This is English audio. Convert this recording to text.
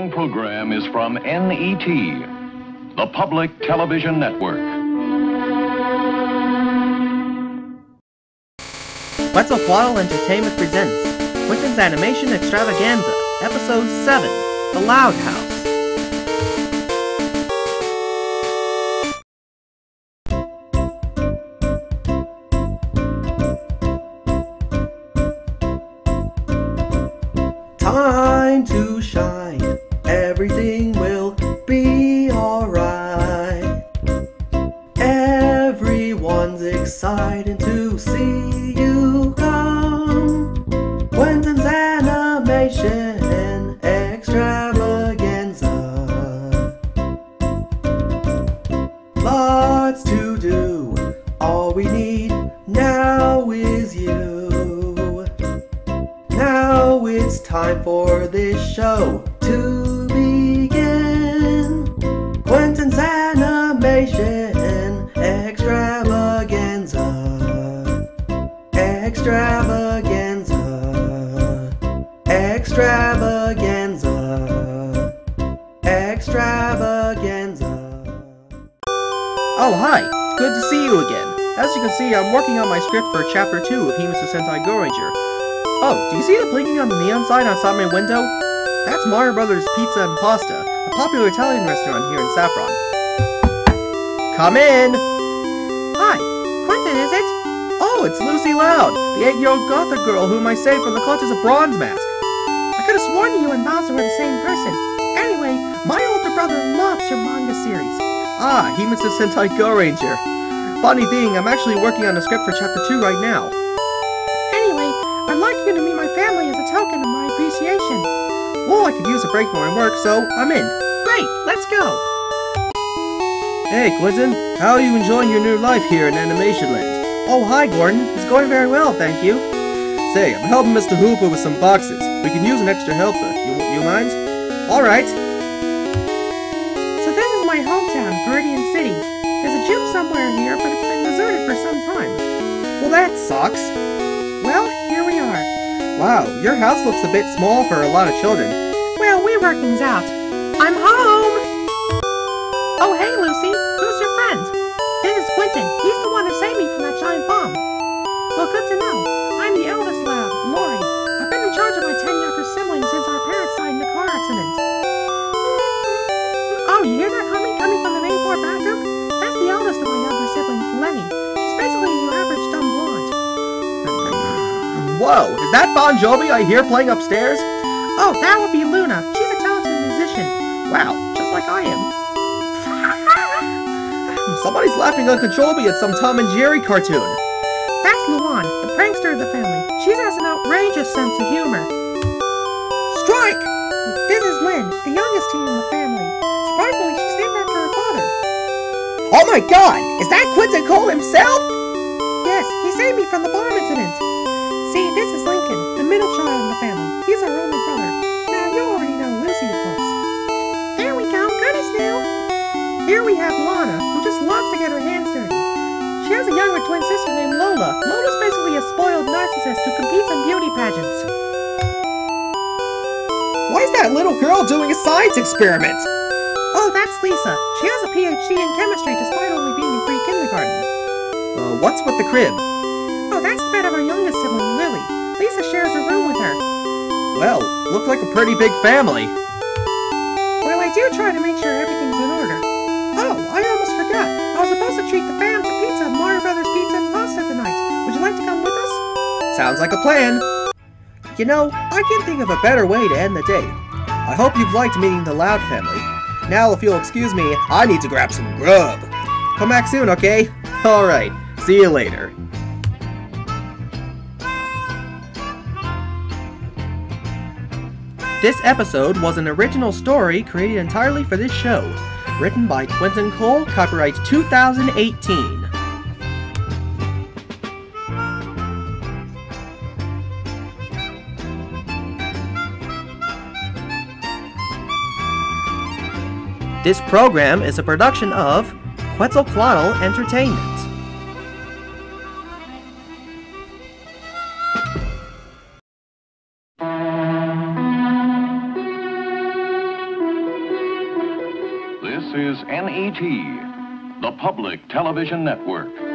following program is from NET, the Public Television Network. Quetzalcoatl Entertainment presents Quinton's Animation Extravaganza, Episode 7 The Loud House. Time to shine, Excited to see you come. Quinton's animation extravaganza. Lots to do, all we need now is you. Now it's time for this show to begin. Quinton's animation Extravaganza. Extravaganza. Extravaganza. Oh, hi. Good to see you again. As you can see, I'm working on my script for Chapter 2 of Himitsu Sentai Go Ranger. Oh, do you see the blinking on the neon sign outside my window? That's Mario Brothers Pizza and Pasta, a popular Italian restaurant here in Saffron. Come in! Hi, Quinton, is it? Oh, it's Lucy Loud, the eight-year-old gothic girl whom I saved from the clutches of Bronze Mask. I could have sworn you and Bowser were the same person. Anyway, my older brother loves your manga series. Ah, Himitsu Sentai Go Ranger. Funny thing, I'm actually working on a script for Chapter 2 right now. Anyway, I'd like you to meet my family as a token of my appreciation. Well, I could use a break from my work, so I'm in. Great, let's go. Hey, Quinton. How are you enjoying your new life here in Animation Land? Oh, hi, Gordon. It's going very well, thank you. Say, I'm helping Mr. Hooper with some boxes. We can use an extra helper. You, you mind? All right. So this is my hometown, Viridian City. There's a gym somewhere here, but it's been deserted for some time. Well, that sucks. Well, here we are. Wow, your house looks a bit small for a lot of children. Well, we work things out. I'm home! Whoa, is that Bon Jovi I hear playing upstairs? Oh, that would be Luna. She's a talented musician. Wow, just like I am. Somebody's laughing uncontrollably at some Tom and Jerry cartoon. That's Luan, the prankster of the family. She has an outrageous sense of humor. Strike! This is Lynn, the youngest teen in the family. Surprisingly, she's named after her father. Oh my god! Is that Quinton Cole himself? Here we have Lana, who just loves to get her hands dirty. She has a younger twin sister named Lola. Lola's basically a spoiled narcissist who competes in beauty pageants. Why is that little girl doing a science experiment? Oh, that's Lisa. She has a PhD in chemistry despite only being in pre-kindergarten. Uh, what's with the crib? Oh, that's the bed of our youngest sibling, Lily. Lisa shares a room with her. Well, looks like a pretty big family. Well, I do try to make sure everything's in Sounds like a plan. You know, I can think of a better way to end the day. I hope you've liked meeting the Loud family. Now, if you'll excuse me, I need to grab some grub. Come back soon, okay? Alright, see you later. This episode was an original story created entirely for this show. Written by Quinton Cole, copyright 2018. This program is a production of Quetzalcoatl Entertainment. This is NET, the Public Television Network.